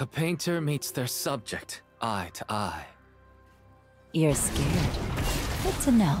A painter meets their subject, eye to eye. You're scared. Good to know.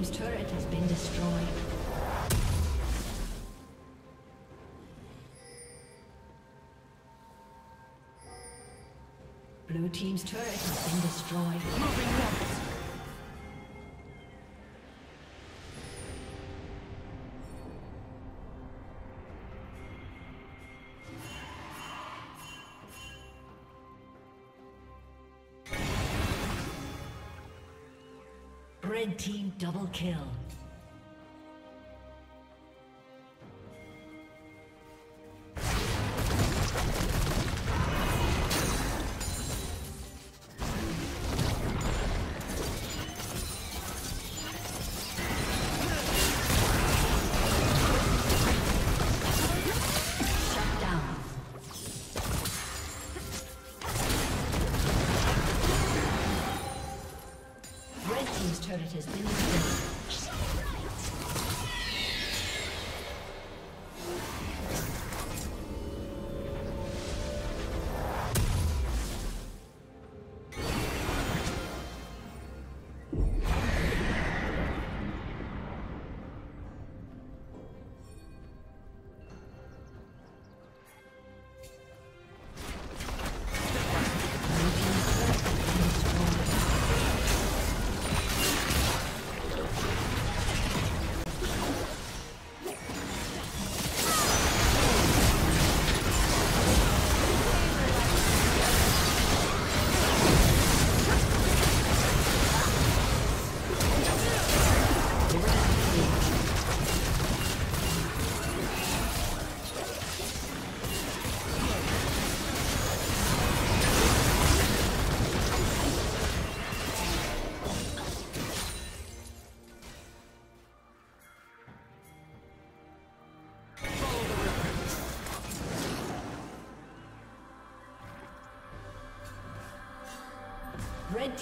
Team's turret has been destroyed. Blue team's turret has been destroyed. Moving north. Kill.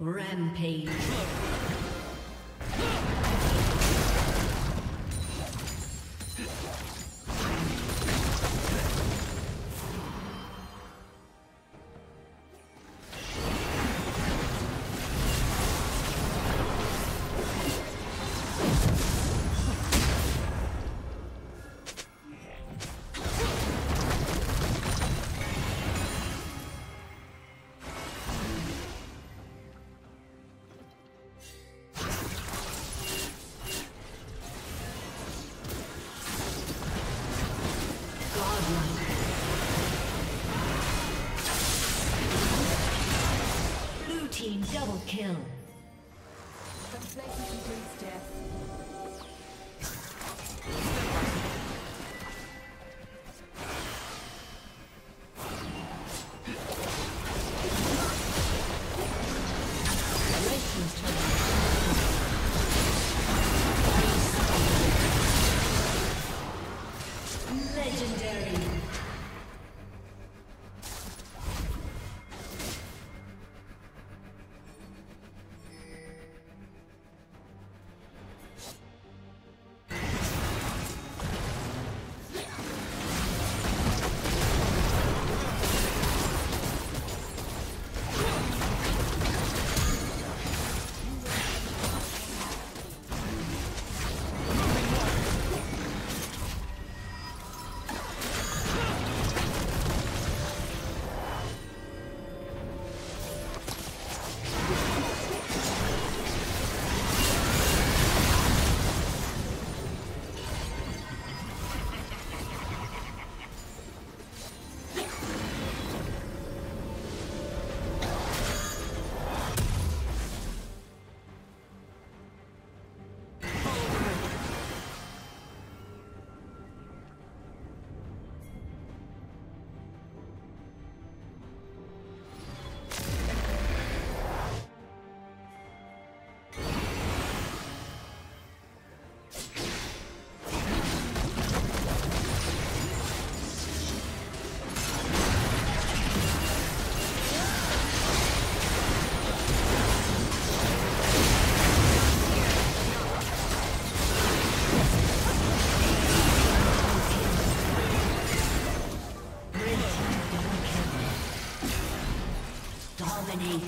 Rampage. Double kill.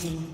Dominating.